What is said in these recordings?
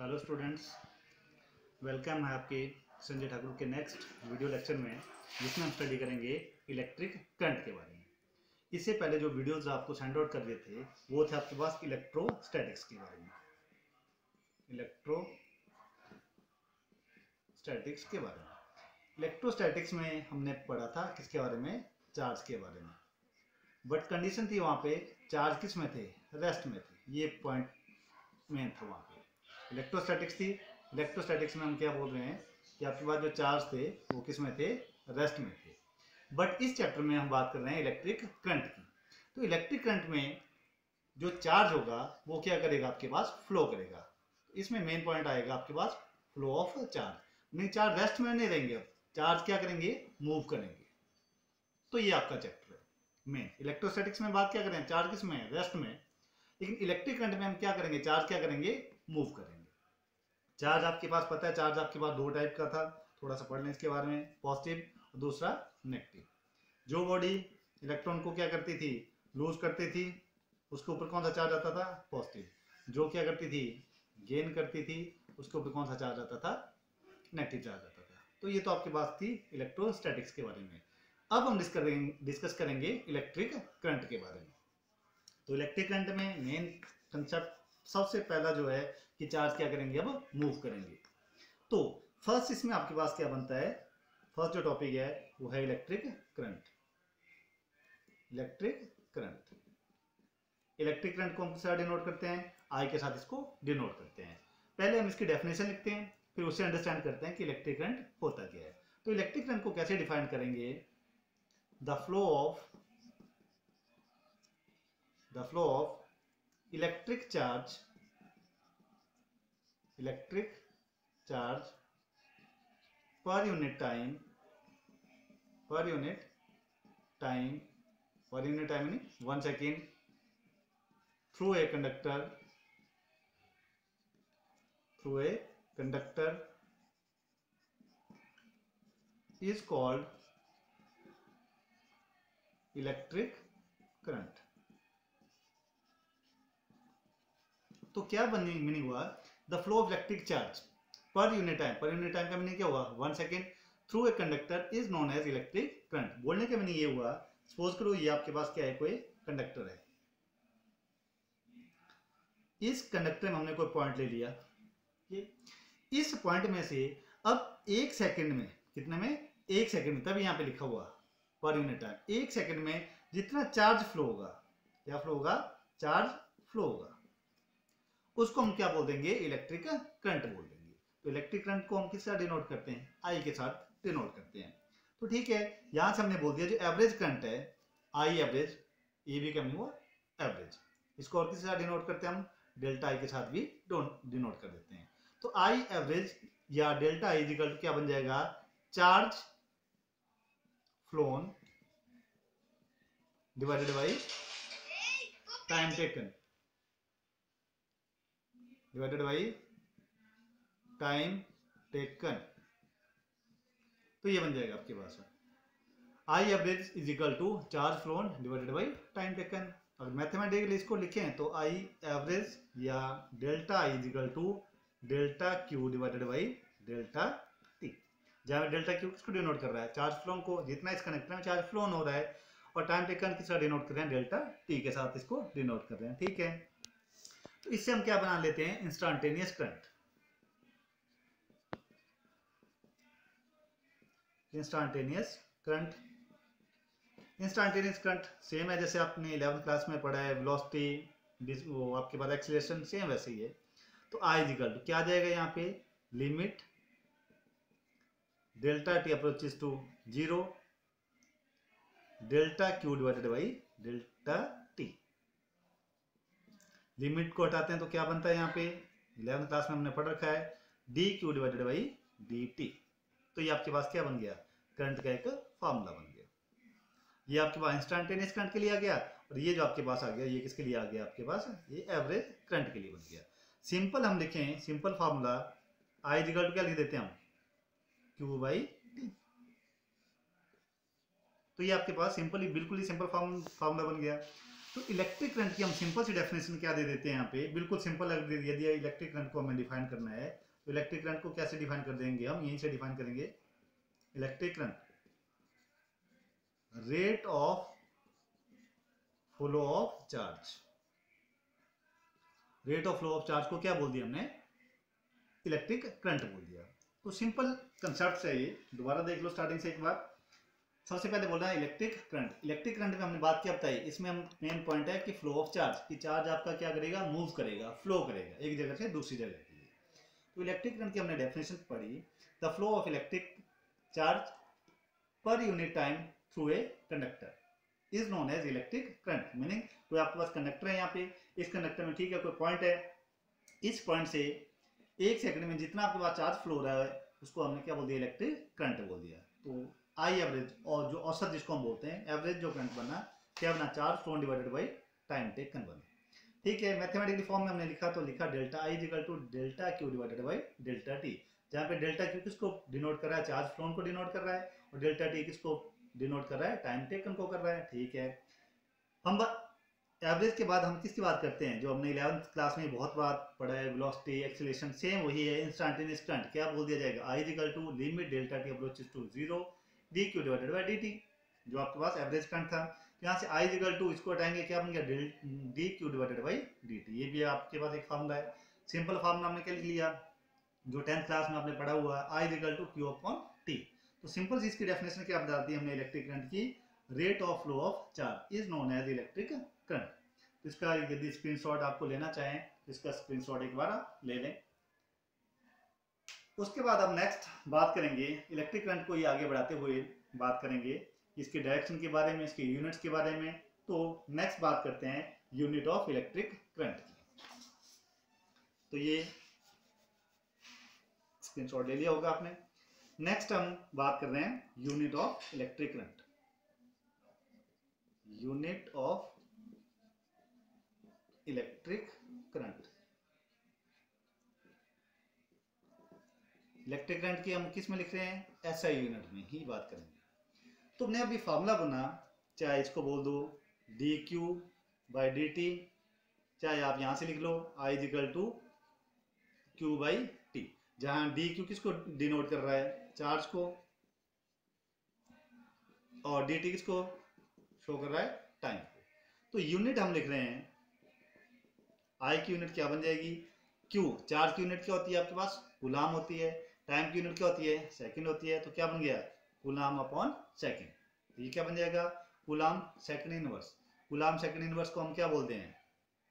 Hello students welcome है आपके संजय ठाकुर के नेक्स्ट वीडियो लेक्चर में, जिसमें हम स्टडी करेंगे इलेक्ट्रिक करंट के बारे में। इससे पहले जो वीडियोस आपको सेंड आउट कर दिए थे, वो थे आपके पास इलेक्ट्रोस्टैटिक्स के बारे में। इलेक्ट्रो स्टैटिक्स के बारे में। इलेक्ट्रोस्टैटिक्स में हमने पढ़ा था, किसके बारे में? चार्ज के बारे में। बट कंडीशन थी वहाँ पे चार्ज किसमें थे? रेस्ट में थे। ये पॉइंट मेन था वहाँ पे। इलेक्ट्रोस्टैटिक्स थी। इलेक्ट्रोस्टैटिक्स में हम क्या बोल रहे हैं कि आपके पास जो चार्ज थे, वो किसमें थे? रेस्ट में थे। बट इस चैप्टर में हम बात कर रहे हैं इलेक्ट्रिक करंट की। तो इलेक्ट्रिक करंट में जो चार्ज होगा, वो क्या करेगा? आपके पास फ्लो करेगा। इसमें मेन पॉइंट आएगा आपके पास फ्लो ऑफ़ चार्ज। नहीं, चार्ज रेस्ट में नहीं रहेंगे अब। चार्ज क्या करेंगे? मूव करेंगे। तो ये आपका चैप्टर है मेन इलेक्ट्रोस्टैटिक्स में बात क्या करें? चार्ज किसमें? रेस्ट में। लेकिन इलेक्ट्रिक करंट में हम क्या करेंगे? चार्ज क्या करेंगे? मूव करेंगे। चार्ज आपके पास, पता है चार्ज आपके पास दो टाइप का था, थोड़ा सा पढ़ लें इसके बारे में, पॉजिटिव और दूसरा नेगेटिव। जो बॉडी इलेक्ट्रॉन को क्या करती थी, लूज करती थी, उसके ऊपर कौन सा चार्ज आता था? पॉजिटिव। जो क्या करती थी, गेन करती थी, उसके ऊपर कौन सा चार्ज आता था? नेगेटिव चार्ज आता था। तो ये तो आपके पास थी इलेक्ट्रोस्टैटिक्स के बारे में। अब हम डिस्कस करेंगे इलेक्ट्रिक करंट के बारे में। तो इलेक्ट्रिक करंट में मेन कंसेप्ट सबसे पहला जो है कि चार्ज क्या करेंगे अब? मूव करेंगे। तो फ़र्स्ट इसमें आपके पास क्या बनता है? फ़र्स्ट जो टॉपिक है, वो है electric current electric current electric current को हम किस डिनोट करते हैं? आई के साथ इसको डिनोट करते हैं। पहले हम इसकी डेफिनेशन लिखते हैं, फिर उससे अंडरस्टैंड करते हैं कि इलेक्ट्रिक करंट होता क्या है। तो इलेक्ट्रिक करंट को कैसे डिफाइन करेंगे? The flow of the flow of electric charge electric charge per unit time per unit time per unit time meaning one second through a conductor through a conductor is called electric current तो क्या meaning हुआ? The flow of electric charge per unit time per unit time का meaning क्या हुआ? One second through a conductor is known as electric current बोलने का meaning ये हुआ सपोज़ करो ये आपके पास क्या है? कोई कंडक्टर है। इस कंडक्टर में हमने कोई पॉइंट ले लिया। ये इस पॉइंट में से अब एक सेकंड में, कितने में? एक सेकंड में तब यहाँ पे लिखा हुआ पर यूनिट टाइम एक सेकंड में जितना चार्ज फ्लो होगा, क्या फ्लो होगा? चार्ज फ्लो होगा। उसको हम क्या बोल देंगे? इलेक्ट्रिक करंट बोल देंगे। तो इलेक्ट्रिक करंट को हम किस डिनोट करते हैं? आई के साथ डिनोट करते हैं। तो ठीक है, यहाँ से हमने बोल दिया जो एवरेज करंट है आई एवरेज ये भी कमी हुआ? एवरेज इसको और किस डिनोट करते हैं हम? डेल्टा आई के साथ भी डिनोट कर देते हैं। तो आई एवरेज या डेल्टा आई इजिकल क्या बन जाएगा? Charge flown divided by time taken divided by time taken तो ये बन जाएगा आपके पास। I average is equal to charge flown divided by time taken अगर मैथमेटिकली इसको लिखें तो आई एवरेज या delta I is equal to delta Q divided by delta T जहाँ डेल्टा क्यू किसको डिनोट कर रहा है? चार्ज फ्लोन को। जितना इस कनेक्टर में चार्ज फ्लोन हो रहा है और टाइम टेकन किसका डिनोट कर रहे हैं? डेल्टा टी के साथ इसको डिनोट कर रहे हैं। ठीक है। इससे हम क्या बना लेते हैं? Instantaneous current instantaneous current instantaneous current same है जैसे आपने इलेवंथ क्लास में पढ़ा है वेलोसिटी वो आपके पास एक्सीलरेशन सेम वैसे ही है। तो आई इजिकल टू क्या आ जाएगा यहाँ पे? Limit delta T approaches to zero delta Q divided by delta limit को हटाते हैं तो क्या बनता है यहाँ पे? इलेवंथ क्लास में हमने पढ़ रखा है D Q divided by D T तो ये आपके पास क्या बन गया? करंट का एक फॉर्मूला बन गया। ये आपके पास इंस्टेंटेनियस करंट के लिए आ गया और ये जो आपके पास आ गया, ये किसके लिए आ गया? आपके पास ये एवरेज करंट के लिए बन गया। सिंपल हम लिखें, सिंपल फार्मूला आई इजिकल क्या लिख देते हैं हम? क्यू बाई टी तो ये आपके पास सिंपल बिल्कुल ही सिंपल फॉर्म फार्मूला बन गया। तो इलेक्ट्रिक करंट की हम सिंपल सी डेफिनेशन क्या दे देते हैं यहाँ पे? बिल्कुल सिंपल यदि इलेक्ट्रिक करंट को हमें डिफाइन करना है तो इलेक्ट्रिक करंट को कैसे डिफाइन कर देंगे हम? यहीं से डिफाइन करेंगे। Electric current rate of flow of charge rate of flow of charge को क्या बोल दिया हमने? इलेक्ट्रिक करंट बोल दिया। तो सिंपल कंसेप्ट है ये। दोबारा देख लो स्टार्टिंग से एक बार। सबसे पहले बोल रहा है इलेक्ट्रिक करंट इलेक्ट्रिक करंट में हमने बात क्या बताई इसमें हम मेन पॉइंट है कि फ्लो ऑफ़ चार्ज कि चार्ज आपका क्या करेगा? मूव करेगा फ्लो करेगा, एक जगह से दूसरी जगह के लिए। तो इलेक्ट्रिक करंट की हमने डेफिनेशन पढ़ी। The flow of electric charge per unit time through a conductor is known as electric current meaning कोई आपके पास कंडक्टर है यहाँ पे, इस कंडक्टर में ठीक है, कोई पॉइंट है। इस पॉइंट से एक सेकंड में जितना आपके पास चार्ज फ्लो रहा है, उसको हमने क्या बोल दिया? इलेक्ट्रिक करंट बोल दिया। तो आई एवरेज और जो औसत जिसको हम बोलते हैं एवरेज जो करंट बना क्या बना charge flow divided by time taken बना ठीक है मैथमेटिकली फॉर्म में हमने लिखा तो लिखा delta I is equal to delta Q divided by delta T जहाँ पे डेल्टा क्यू किसको डिनोट कर रहा है चार्ज फ्लोन को डिनोट कर रहा है, और डेल्टा टी किसको डिनोट कर रहा है टाइम टेकन को कर रहा है। ठीक है, हम एवरेज के बाद हम किसकी बात करते हैं? जो हमने इलेवंथ क्लास में बहुत बात पढ़ा है वेलोसिटी एक्सीलरेशन सेम वही है इंस्टेंटेनियस करंट क्या बोल दिया जाएगा? I is equal to limit delta T approaches to zero D Q divided by D T जो आपके पास एवरेज करंट था यहाँ से आई इजिकल टू इसको हटाएँगे, क्या बन गया? D Q divided by D T ये भी आपके पास एक फॉर्मूला है। सिंपल फॉर्मूला हमने क्या लिख लिया? जो टेंथ क्लास में आपने पढ़ा हुआ है I is equal to Q upon T तो सिंपल सी इसकी डेफिनेशन क्या बता दी हमने इलेक्ट्रिक करंट की? Rate of flow of charge is known as electric current तो इसका यदि स्क्रीनशॉट आपको लेना चाहें तो इसका स्क्रीनशॉट एक बार ले लें। उसके बाद अब नेक्स्ट बात करेंगे इलेक्ट्रिक करंट को ये आगे बढ़ाते हुए बात करेंगे, इसके डायरेक्शन के बारे में, इसके यूनिट्स के बारे में। तो नेक्स्ट बात करते हैं यूनिट ऑफ़ इलेक्ट्रिक करंट की। तो ये स्क्रीनशॉट ले लिया होगा आपने। नेक्स्ट हम बात कर रहे हैं unit of electric current unit of electric current electric current की हम किसमें लिख रहे हैं? एस आई यूनिट में ही बात करेंगे। तो हमने अभी फार्मूला बना, चाहे इसको बोल दो D Q by D T चाहे आप यहाँ से लिख लो I is equal to Q by T जहाँ डी क्यू किसको डिनोट कर रहा है? चार्ज को। और डी टी किसको शो कर रहा है? टाइम को। तो यूनिट हम लिख रहे हैं आई की यूनिट क्या बन जाएगी? क्यू चार्ज की यूनिट क्या होती है आपके पास? गुलाम होती है। टाइम की यूनिट क्या होती है? सेकंड होती है तो क्या बन गया? गुलाम अपॉन सेकंड तो ये क्या बन जाएगा? Coulomb second inverse coulomb second inverse को हम क्या बोलते हैं?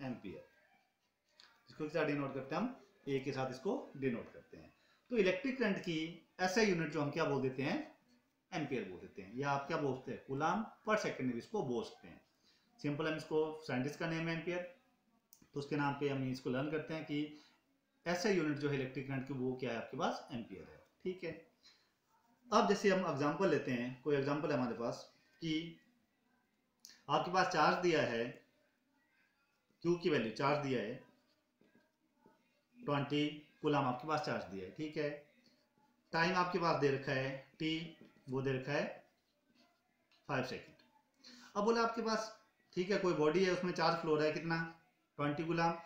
एम्पियर इसको क्या डिनोट करते हैं हम। ए के साथ इसको डिनोट करते हैं। तो इलेक्ट्रिक करंट की ऐसा यूनिट जो हम क्या बोल देते हैं? एम्पियर बोल देते हैं। या आप क्या बोलते हैं? गुलाम पर सेकेंड इसको बोल सकते हैं। सिंपल हम इसको साइंटिस्ट का नेम है एम्पियर तो उसके नाम पे हम इसको लर्न करते हैं कि ऐसा यूनिट जो है इलेक्ट्रिक करंट की, वो क्या है आपके पास? एम्पियर है। ठीक है? अब जैसे हम एग्जांपल लेते हैं, कोई एग्जांपल है हमारे पास कि आपके पास चार्ज दिया है क्यू की वैल्यू चार्ज दिया है ट्वेंटी कुलाम आपके पास चार्ज दिया है। ठीक है? टाइम आपके पास दे रखा है टी वो दे रखा है फाइव सेकेंड अब बोला आपके पास, ठीक है, कोई बॉडी है, उसमें चार्ज फ्लो रहा है कितना? ट्वेंटी गुलाम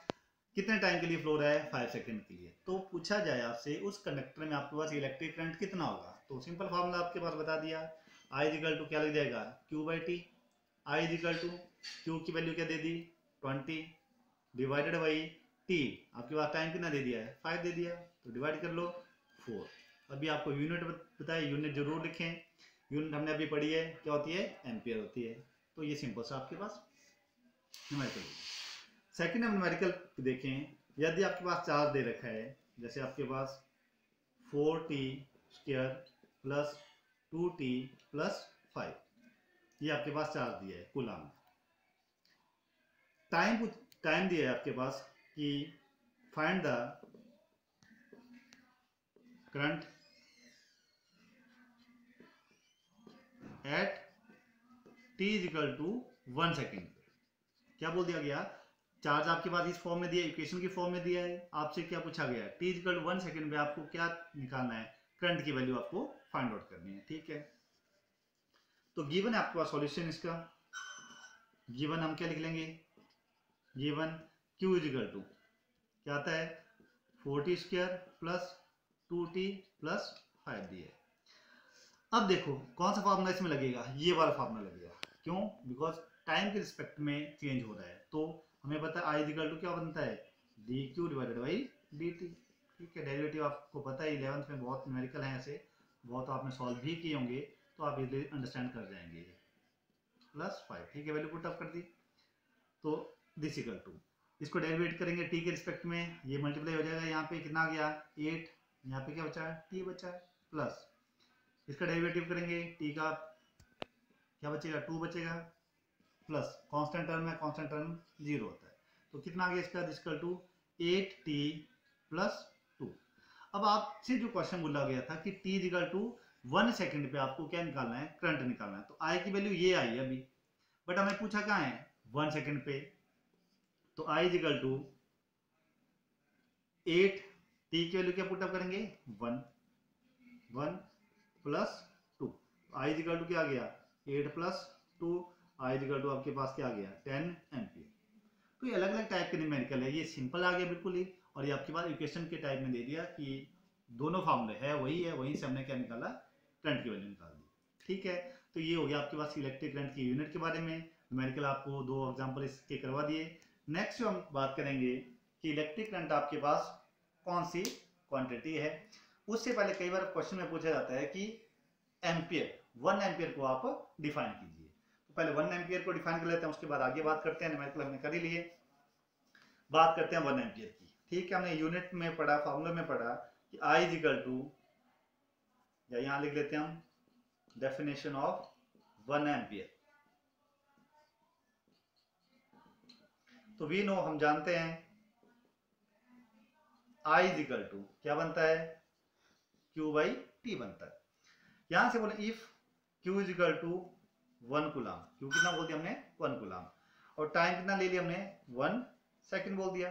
कितने टाइम के लिए फ्लो रहा है? फाइव सेकेंड के लिए। तो पूछा जाए आपसे, उस कंडक्टर में आपके पास इलेक्ट्रिक करंट कितना होगा? तो सिंपल फॉर्मूला आपके पास बता दिया। आई इजिकल टू क्या लग जाएगा? Q by T I is equal to Q की वैल्यू क्या दे दी? ट्वेंटी डिवाइडेड बाई टी आपके पास टाइम कितना दे दिया है? फाइव दे दिया। तो डिवाइड कर लो। फोर अभी आपको यूनिट बताए। यूनिट ज़रूर लिखें। यूनिट हमने अभी पढ़ी है। क्या होती है? एम्पियर होती है। तो ये सिंपल सा आपके पास। न्यूमेरिकल सेकेंड हम न्यूमेरिकल देखें। यदि आपके पास चार्ज दे रखा है, जैसे आपके पास four T square plus two T plus five ये आपके पास चार्ज दिया है कुलाम टाइम टाइम दिया है आपके पास कि find the current at T is equal to one second क्या बोल दिया गया? चार्ज आपके पास इस फॉर्म में दिया इक्वेशन की फॉर्म में दिया है। आपसे क्या पूछा गया इक्वल टू वन सेकेंड में आपको क्या निकालना है? करंट की वैल्यू आपको फाइंड आउट करनी है, ठीक है? तो गिवन है आपके पास सॉल्यूशन इसका। गिवन हम क्या लिख लेंगे? गिवन क्यू इजिकल टू क्या आता है? Forty square plus two t plus five d है। अब देखो, कौन सा फार्मूला इसमें लगेगा? ये वाला फार्मूला लगेगा। क्यों? बिकॉज़ टाइम के रिस्पेक्ट में चेंज हो रहा है। तो हमें पता है आई इजिकल टू क्या बनता है? D q divided by d t ठीक है डेरिवेटिव आपको पता है इलेवंथ में बहुत न्यूमेरिकल हैं ऐसे बहुत आपने सॉल्व भी किए होंगे तो आप इजिली अंडरस्टैंड कर जाएँगे। प्लस फाइव ठीक है वैल्यू पुट अप कर दी। तो दिस इक्वल टू इसको डेरिवेट करेंगे टी के रिस्पेक्ट में ये मल्टीप्लाई हो जाएगा यहाँ पे कितना आ गया? एट यहाँ पे क्या बचा? है टी बचा। है प्लस इसका डेरिवेटिव करेंगे टी का क्या बचेगा? टू बचेगा। प्लस कांस्टेंट टर्म है, कांस्टेंट टर्म ज़ीरो होता है। तो कितना आ गया इसका equal to eight t plus two अब आपसे जो क्वेश्चन बोला गया था कि t equal to one second पे आपको क्या निकालना है? करंट निकालना है। तो आई की वैल्यू ये आई अभी। बट हमें पूछा कहाँ है? वन सेकेंड पे। तो i equal to eight t की वैल्यू क्या पुटअप करेंगे? One one plus two i equal to क्या आ गया? Eight plus two i equal to आपके पास क्या आ गया? टेन एम्पियर तो ये अलग अलग टाइप के न्यूमेरिकल है। ये सिंपल आ गया बिल्कुल ही। और ये आपके पास इक्वेशन के टाइप में दे दिया कि दोनों फॉर्मूले है, वही है, वहीं से हमने क्या निकाला? करंट की वैल्यू निकाल दी। ठीक है? तो ये हो गया आपके पास इलेक्ट्रिक करंट की यूनिट के बारे में। न्यूमेरिकल आपको दो एग्ज़ाम्पल इसके करवा दिए। नेक्स्ट जो हम बात करेंगे कि इलेक्ट्रिक करंट आपके पास कौन सी क्वांटिटी है? उससे पहले कई बार क्वेश्चन में पूछा जाता है कि एम्पियर वन एम्पियर को आप डिफाइन कीजिए। पहले वन एम्पियर को डिफाइन कर लेते हैं, उसके बाद आगे बात करते हैं न्यूमेरिकल हमने कर ही लिए बात करते हैं वन एम्पियर की। ठीक है, हमने यूनिट में पढ़ा फॉर्मूले में पढ़ा कि आई इजिकल टू या यहाँ लिख लेते हैं हम डेफिनेशन ऑफ़ वन एम्पियर तो वी नो हम जानते हैं आई इजिकल टू क्या बनता है? क्यू बाई टी बनता है। यहाँ से बोले if q equal to one coulomb q कितना बोल दिया हमने? वन गुलाम और टाइम कितना ले लिया हमने? वन सेकंड बोल दिया।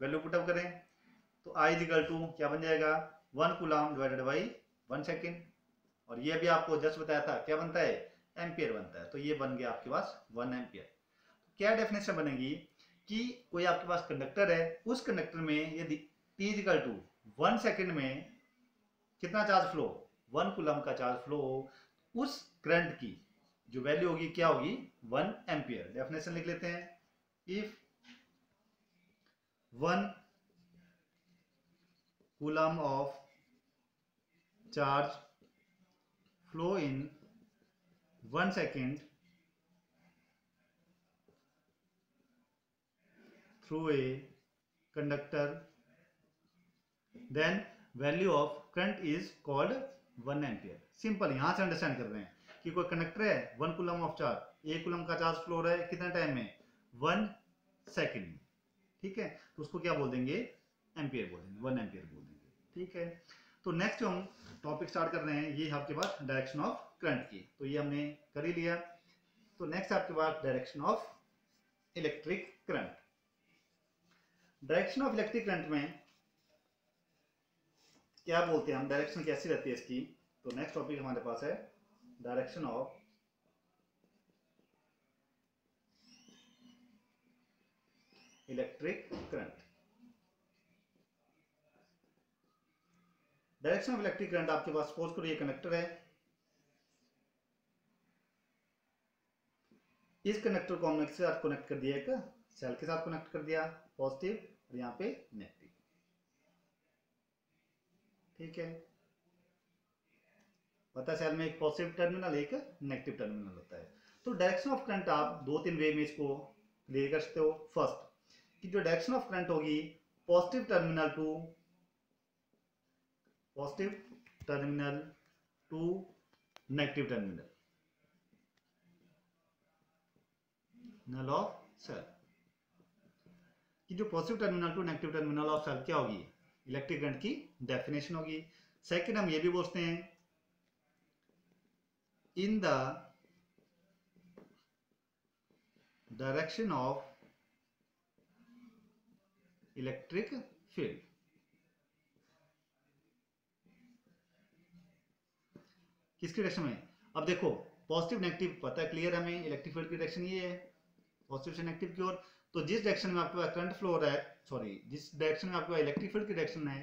वैल्यू पुटअप करें। तो आई इजिकल टू क्या बन जाएगा? One coulomb divided by one second और ये भी आपको जस्ट बताया था, क्या बनता है? एम्पियर बनता है। तो ये बन गया आपके पास वन एम्पियर तो क्या डेफिनेशन बनेगी? कि कोई आपके पास कंडक्टर है, उस कंडक्टर में यदि T equal to one second में कितना चार्ज फ्लो वन कुलम का चार्ज फ्लो उस करंट की। जो वैल्यू होगी क्या होगी? वन एम्पियर डेफिनेशन लिख लेते हैं। If one coulomb of charge flow in one second through a conductor, then value of current is called 1 ampere. Simple यहाँ से अंडरस्टैंड कर रहे हैं। कि कोई कंडक्टर है? वन कुलम ऑफ़ चार्ज एक कुलम का चार्ज फ्लो हो रहा है कितना टाइम में? वन सेकेंड ठीक है? तो उसको क्या बोल देंगे? एम्पियर बोल देंगे। वन एम्पियर बोल देंगे। ठीक है? तो नेक्स्ट जो हम टॉपिक स्टार्ट कर रहे हैं, ये आपके पास डायरेक्शन ऑफ़ करंट की। तो ये हमने कर ही लिया। तो नेक्स्ट आपके पास direction of electric current direction of electric current में क्या बोलते हैं हम? डायरेक्शन कैसी रहती है इसकी? तो नेक्स्ट टॉपिक हमारे पास है direction of electric current direction of electric current आपके पास सपोज़ करो ये कनेक्टर है। इस कनेक्टर को हमने किसके साथ कनेक्ट कर दिया? एक सेल के साथ कनेक्ट कर दिया पॉजिटिव और यहाँ पे नेगेटिव ठीक है? पता सेल में एक पॉजिटिव टर्मिनल एक नेगेटिव टर्मिनल होता है। तो डायरेक्शन ऑफ़ करंट आप दो तीन वे में इसको क्लियर कर सकते हो। फ़र्स्ट कि जो डायरेक्शन ऑफ़ करंट होगी positive terminal to positive terminal to negative terminal null of cell कि जो positive terminal to negative terminal of cell क्या होगी? इलेक्ट्रिक करंट की डेफिनेशन होगी। सेकंड हम ये भी बोलते हैं in the direction of electric field किसकी डायरेक्शन में? अब देखो पॉजिटिव नेगेटिव पता है क्लियर हमें इलेक्ट्रिक फ़ील्ड की डायरेक्शन ये है पॉजिटिव से नेगेटिव की ओर। तो जिस डायरेक्शन में आपके पास करंट फ्लो हो रहा है सॉरी जिस डायरेक्शन में आपके पास इलेक्ट्रिक फ़ील्ड की डायरेक्शन है,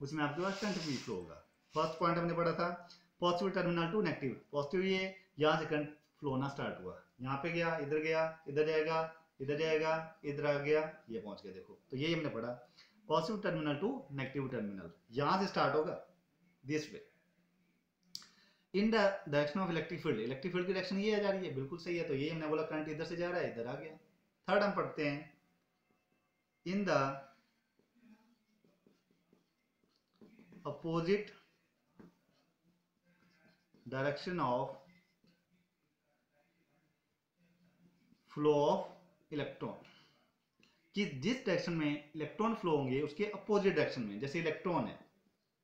उसमें आपके पास करंट भी फ्लो होगा। फ़र्स्ट पॉइंट हमने पढ़ा था positive terminal to negative. Positive ये यहाँ से करंट फ्लो होना स्टार्ट हुआ। यहाँ पे गया, इधर गया, इधर जाएगा इधर जाएगा, इधर आ गया, ये पहुँच गया, देखो। तो यही हमने पढ़ा। Positive terminal to negative terminal. यहाँ से स्टार्ट होगा this way in the direction of electric field electric field की डायरेक्शन ये आ जा रही है। बिल्कुल सही है तो ये हमने बोला करंट इधर से जा रहा है, इधर आ गया। थर्ड हम पढ़ते हैं। In the opposite direction of flow of electron कि जिस डायरेक्शन में इलेक्ट्रॉन फ्लो होंगे, उसके अपोजिट डायरेक्शन में, जैसे इलेक्ट्रॉन है,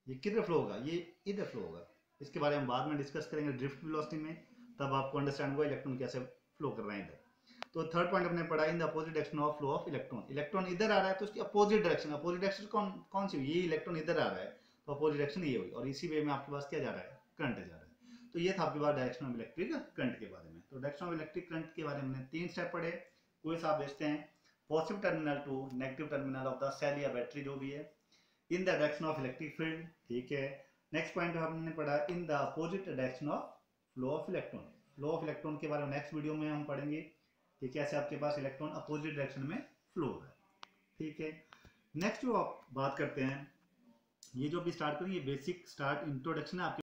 ये किधर फ्लो होगा? ये इधर फ्लो होगा। इसके बारे में बाद में डिस्कस करेंगे ड्रिफ्ट वेलोसिटी में, तब आपको अंडरस्टैंड होगा इलेक्ट्रॉन कैसे फ्लो कर रहे हैं इधर। तो थर्ड पॉइंट हमने पढ़ा in the opposite direction of flow of electron electron इधर आ रहा है तो उसकी अपोजिट डायरेक्शन अपोजिट डायरेक्शन कौन कौन सी ये इलेक्ट्रॉन इधर आ रहा है तो अपोजिट डायरेक्शन ये हुई। और इसी वे में आपके पास क्या जा रहा है? करंट जा रहा है। तो ये था आपके पास डायरेक्शन ऑफ़ इलेक्ट्रिक करंट के बारे में। तो डायरेक्शन ऑफ़ इलेक्ट्रिक करंट के बारे में तीन स्टेप पढ़े, कोई साहब देखते हैं positive terminal to negative terminal of the cell या बैटरी जो भी है in the direction of electric field ठीक है। नेक्स्ट पॉइंट हमने पढ़ा in the opposite direction of flow of electron flow of electron के बारे में नेक्स्ट वीडियो में हम पढ़ेंगे, कि कैसे आपके पास इलेक्ट्रॉन अपोजिट डायरेक्शन में फ्लो है, ठीक है। नेक्स्ट जो आप बात करते हैं, ये जो भी स्टार्ट करेंगे बेसिक स्टार्ट इंट्रोडक्शन है आपके